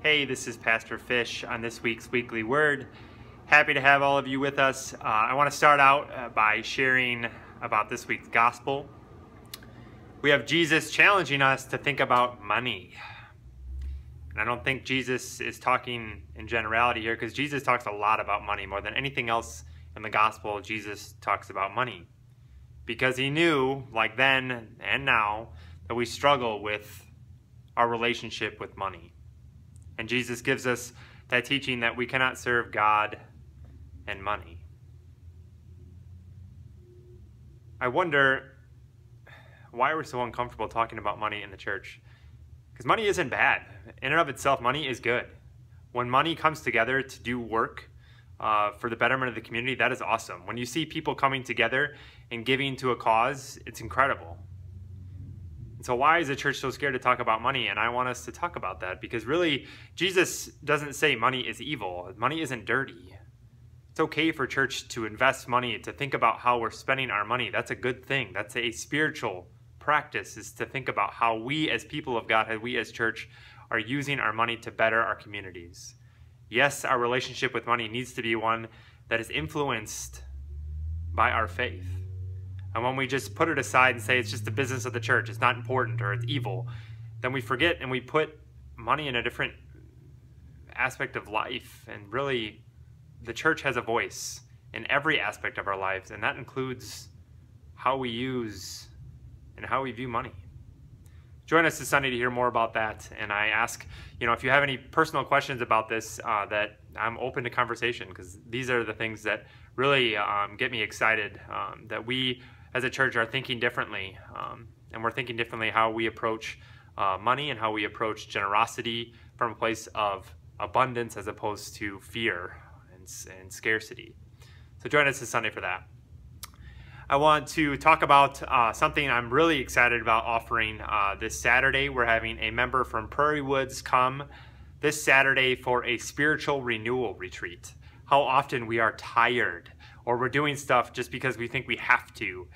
Hey, this is Pastor Fish on this week's Weekly Word. Happy to have all of you with us. Uh, I want to start out uh, by sharing about this week's gospel. We have Jesus challenging us to think about money. And I don't think Jesus is talking in generality here because Jesus talks a lot about money. More than anything else in the gospel, Jesus talks about money. Because he knew, like then and now, that we struggle with our relationship with money. And Jesus gives us that teaching that we cannot serve God and money. I wonder why we're so uncomfortable talking about money in the church. Because money isn't bad. In and of itself, money is good. When money comes together to do work uh, for the betterment of the community, that is awesome. When you see people coming together and giving to a cause, it's incredible. So, why is the church so scared to talk about money? And I want us to talk about that because really, Jesus doesn't say money is evil, money isn't dirty. It's okay for church to invest money, to think about how we're spending our money. That's a good thing. That's a spiritual practice, is to think about how we as people of God, how we as church, are using our money to better our communities. Yes, our relationship with money needs to be one that is influenced by our faith. And when we just put it aside and say it's just the business of the church, it's not important or it's evil, then we forget and we put money in a different aspect of life. And really, the church has a voice in every aspect of our lives, and that includes how we use and how we view money. Join us this Sunday to hear more about that. And I ask, you know, if you have any personal questions about this, uh, that I'm open to conversation because these are the things that really um, get me excited. Um, that we as a church are thinking differently, um, and we're thinking differently how we approach uh, money and how we approach generosity from a place of abundance as opposed to fear and, and scarcity. So join us this Sunday for that. I want to talk about uh, something I'm really excited about offering uh, this Saturday. We're having a member from Prairie Woods come this Saturday for a spiritual renewal retreat. How often we are tired or we're doing stuff just because we think we have to.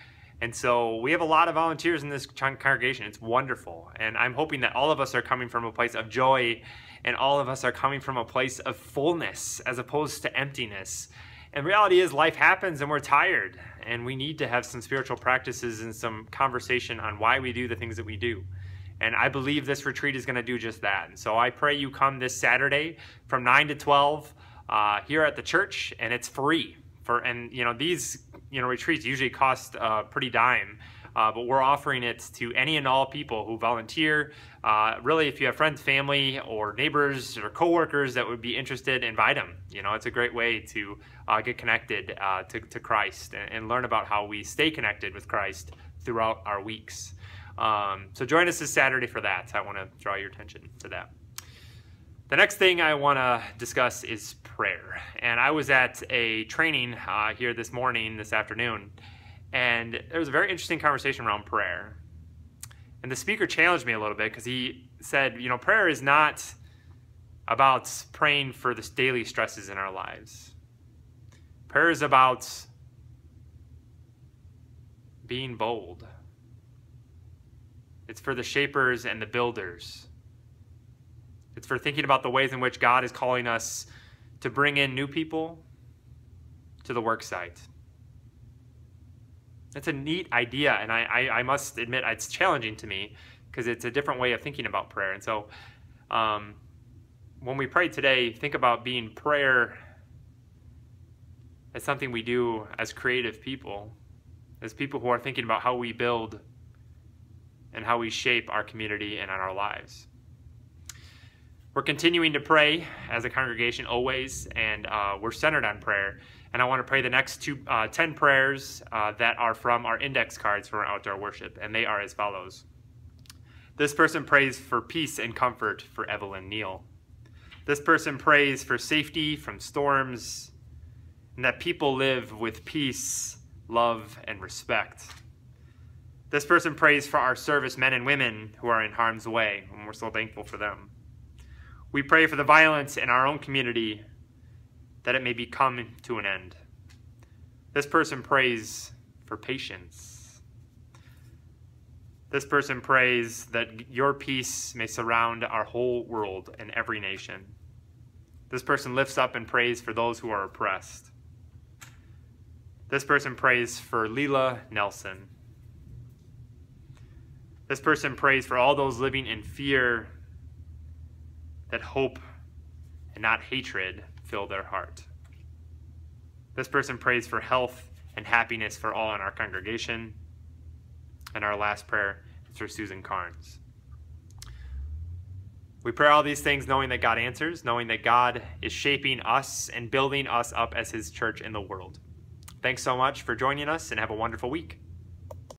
And so we have a lot of volunteers in this congregation. It's wonderful. And I'm hoping that all of us are coming from a place of joy and all of us are coming from a place of fullness as opposed to emptiness. And reality is life happens and we're tired and we need to have some spiritual practices and some conversation on why we do the things that we do. And I believe this retreat is going to do just that. And so I pray you come this Saturday from 9 to 12 uh, here at the church and it's free for and you know these you know retreats usually cost uh, pretty dime. Uh, but we're offering it to any and all people who volunteer. Uh, really if you have friends family or neighbors or coworkers that would be interested invite them you know it's a great way to uh, get connected uh, to, to christ and, and, learn about how we stay connected with christ throughout our weeks. Um, so join us this saturday for that. I want to draw your attention to that the next thing I want to discuss is prayer. And I was at a training uh, here this morning, this afternoon, and there was a very interesting conversation around prayer. And the speaker challenged me a little bit because he said, you know, prayer is not about praying for the daily stresses in our lives. Prayer is about being bold. It's for the shapers and the builders it's for thinking about the ways in which God is calling us to bring in new people to the work site. It's a neat idea, and I, I, I must admit it's challenging to me because it's a different way of thinking about prayer. And so um, when we pray today, think about being prayer as something we do as creative people, as people who are thinking about how we build and how we shape our community and our lives. We're continuing to pray as a congregation always, and uh, we're centered on prayer. And I want to pray the next two, uh, 10 prayers uh, that are from our index cards for our outdoor worship, and they are as follows. This person prays for peace and comfort for Evelyn Neal. This person prays for safety from storms, and that people live with peace, love, and respect. This person prays for our service men and women who are in harm's way, and we're so thankful for them. We pray for the violence in our own community that it may be come to an end. This person prays for patience. This person prays that your peace may surround our whole world and every nation. This person lifts up and prays for those who are oppressed. This person prays for Leela Nelson. This person prays for all those living in fear that hope and not hatred fill their heart. This person prays for health and happiness for all in our congregation. And our last prayer is for Susan Carnes. We pray all these things knowing that God answers, knowing that God is shaping us and building us up as His church in the world. Thanks so much for joining us and have a wonderful week.